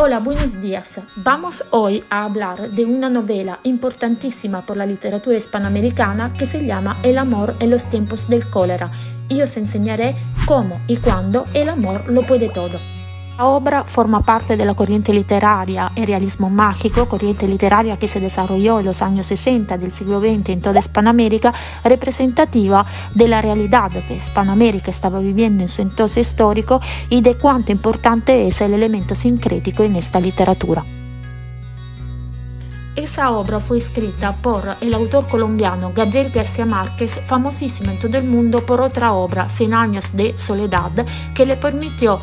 Hola, buenos días. Vamos hoy a hablar de una novela importantísima por la literatura hispanoamericana que se llama El amor en los tiempos del cólera y os enseñaré cómo y cuándo el amor lo puede todo. La obra forma parte de la corriente literaria el realismo mágico, corriente literaria que se desarrolló en años 60 del siglo XX en toda Hispanoamérica, representativa de la realidad que Hispanoamérica estaba viviendo en su entonces histórico y de cuánto importante es el elemento sincrético en esta literatura. Esa obra fue escrita por el autor colombiano Gabriel García Márquez, famosísimo en todo el mundo por otra obra, Cien años de soledad, que le permitió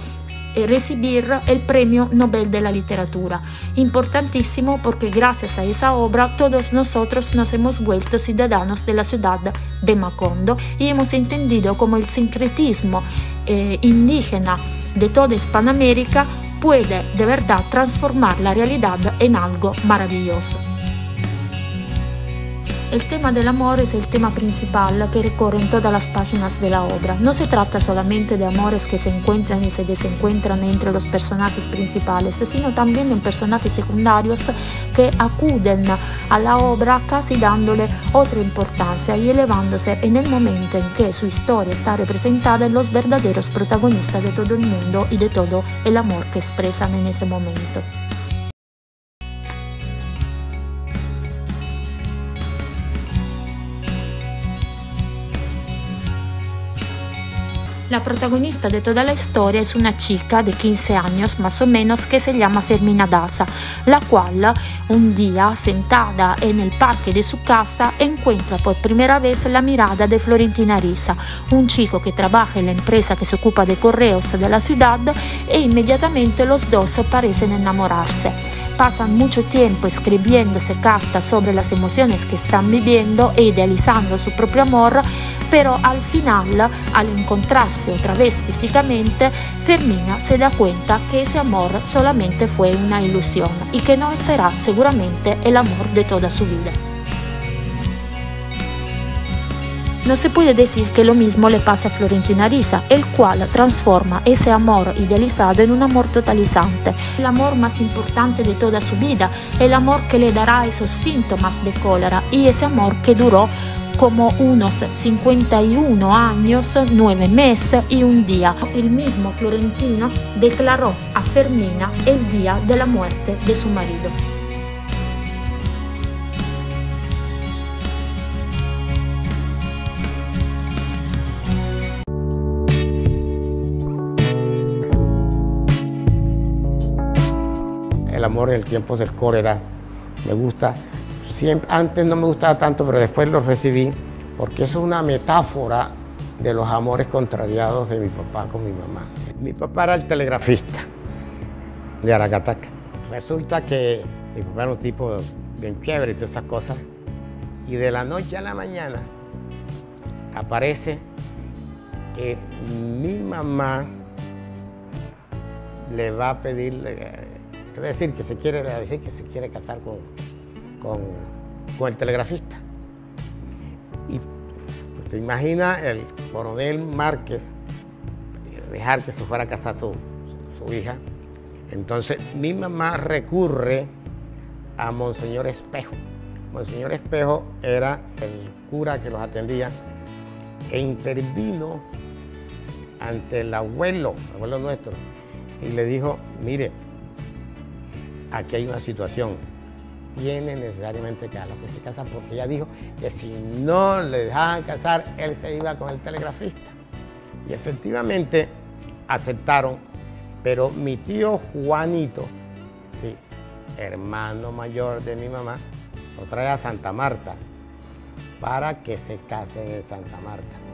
eh, recibir el Premio Nobel de la Literatura. Importantísimo porque gracias a esa obra todos nosotros nos hemos vuelto ciudadanos de la ciudad de Macondo y hemos entendido cómo el sincretismo eh, indígena de toda Hispanoamérica puede de verdad transformar la realidad en algo maravilloso. El tema del amor es el tema principal que recorre en todas las páginas de la obra. No se trata solamente de amores que se encuentran y se desencuentran entre los personajes principales, sino también de personajes secundarios que acuden a la obra casi dándole otra importancia y elevándose en el momento en que su historia está representada en los verdaderos protagonistas de todo el mundo y de todo el amor que expresan en ese momento. La protagonista de toda la historia es una chica de 15 años más o menos que se llama Fermina Daza, la cual un día sentada en el parque de su casa encuentra por primera vez la mirada de Florentina Risa, un chico que trabaja en la empresa que se ocupa de correos de la ciudad e inmediatamente los dos parecen enamorarse pasan mucho tiempo escribiéndose cartas sobre las emociones que están viviendo e idealizando su propio amor, pero al final, al encontrarse otra vez físicamente, Fermina se da cuenta que ese amor solamente fue una ilusión y que no será seguramente el amor de toda su vida. No se puede decir que lo mismo le pasa a Florentina Risa, el cual transforma ese amor idealizado en un amor totalizante, el amor más importante de toda su vida, el amor que le dará esos síntomas de cólera y ese amor que duró como unos 51 años, 9 meses y un día. El mismo Florentino declaró a Fermina el día de la muerte de su marido. Amor en el tiempo del cólera. Me gusta, antes no me gustaba tanto, pero después lo recibí, porque es una metáfora de los amores contrariados de mi papá con mi mamá. Mi papá era el telegrafista de Aragataca. Resulta que mi papá era un tipo bien chévere y todas esas cosas. Y de la noche a la mañana aparece que mi mamá le va a pedir Decir que se quiere decir que se quiere casar con, con, el telegrafista. Y pues, te imaginas el coronel Márquez dejar que se fuera a casar su, su hija. Entonces mi mamá recurre a Monseñor Espejo. Monseñor Espejo era el cura que los atendía e intervino ante el abuelo, el abuelo nuestro, y le dijo, mire, aquí hay una situación. Tiene necesariamente que a los que se casan porque ella dijo que si no le dejaban casar, él se iba con el telegrafista. Y efectivamente aceptaron, pero mi tío Juanito, sí, hermano mayor de mi mamá, lo trae a Santa Marta para que se casen en Santa Marta.